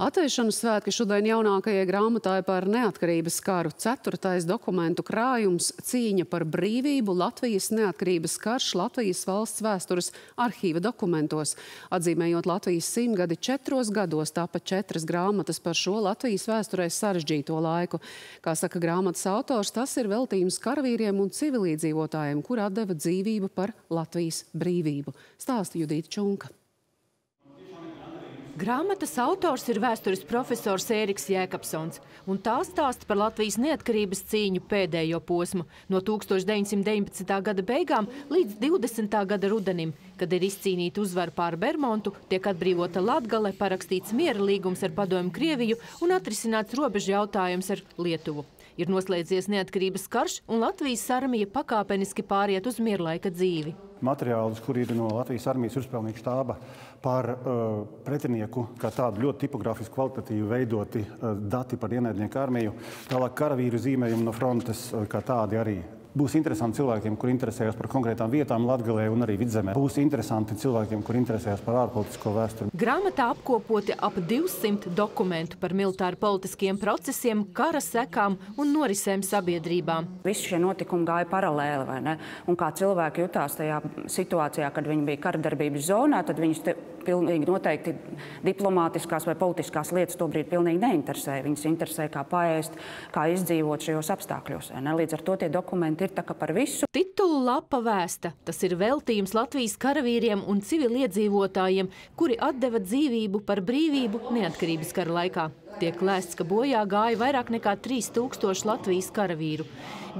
Atvēršanas svētki šodien jaunākajai grāmatai par neatkarības karu. Ceturtais dokumentu krājums - cīņa par brīvību Latvijas neatkarības karš Latvijas valsts vēstures arhīva dokumentos. Atzīmējot Latvijas simtgadi četros gados, tāpat četras grāmatas par šo Latvijas vēsturē sarežģīto laiku. Kā saka grāmatas autors, tas ir veltījums karavīriem un civilīdzīvotājiem, kur atdeva dzīvību par Latvijas brīvību. Stāsta Judīta Čunka. Grāmatas autors ir vēstures profesors Ēriks Jēkabsons, un tā stāsta par Latvijas neatkarības cīņu pēdējo posmu no 1919. gada beigām līdz 20. gada rudenim, kad ir izcīnīta uzvara pār Bermontu, tiek atbrīvota Latgale, parakstīts miera līgums ar padomu Krieviju un atrisināts robežu jautājums ar Lietuvu. Ir noslēdzies neatkarības karš, un Latvijas armija pakāpeniski pāriet uz mierlaika dzīvi materiālus, kur ir no Latvijas armijas virspaļnieka štāba par uh, pretinieku, kā tādu ļoti tipogrāfiski kvalitatīvi veidoti uh, dati par ienaidnieku armiju. Tālāk karavīru zīmējumi no frontes, uh, kā tādi arī Būs interesanti cilvēkiem, kur interesējas par konkrētām vietām Latgalē un arī vidzemē. Būs interesanti cilvēkiem, kur interesējas par ārpolitisko vēsturi. Grāmatā apkopoti ap 200 dokumentu par militāru politiskiem procesiem, kara sekām un norisēm sabiedrībām. Visi šie notikumi gāja paralēli, vai ne? Un kā cilvēki jutās tajā situācijā, kad viņi bija karadarbības zonā, tad viņus te pilnīgi noteikti diplomātiskās vai politiskās lietas tobrīd pilnīgi neinteresēja. Viņus interesē, kā paēst, kā izdzīvot šajos apstākļos. Līdz ar to tie dokumenti ir tā kā par visu. Titulu lapa vēsta. Tas ir veltījums Latvijas karavīriem un civiliedzīvotājiem, kuri atdeva dzīvību par brīvību neatkarības kara laikā. Tiek lēsts, ka bojā gāja vairāk nekā 3000 Latvijas karavīru.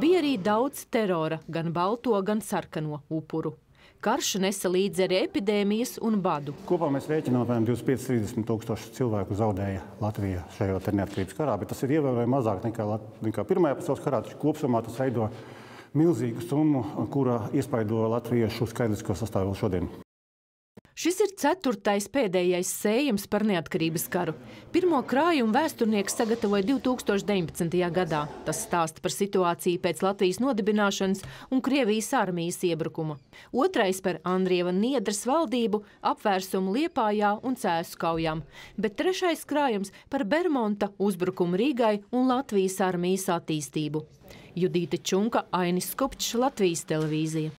Bija arī daudz terora, gan balto, gan sarkano upuru. Karš nesa līdzi arī epidēmijas un badu. Kopā mēs rēķinām, ka 25-30 tūkstoši cilvēku zaudēja Latvijā šajā neatkarības karā, bet tas ir ievērojami mazāk nekā, nekā Pirmajā pasaules karā. Kopumā tas veido milzīgu summu, kura iespaido latviešu skaidrisko sastāvu šodien. Šis ir ceturtais pēdējais sējums par neatkarības karu. Pirmo krājumu vēsturnieks sagatavoja 2019. gadā. Tas stāsta par situāciju pēc Latvijas nodibināšanas un Krievijas armijas iebrukuma. Otrais par Andrieva Niedras valdību, apvērsumu Liepājā un Cēsu kaujām. Bet trešais krājums par Bermonta uzbrukumu Rīgai un Latvijas armijas attīstību. Judīte Čunka, Ainis Skupčs, Latvijas televīzija.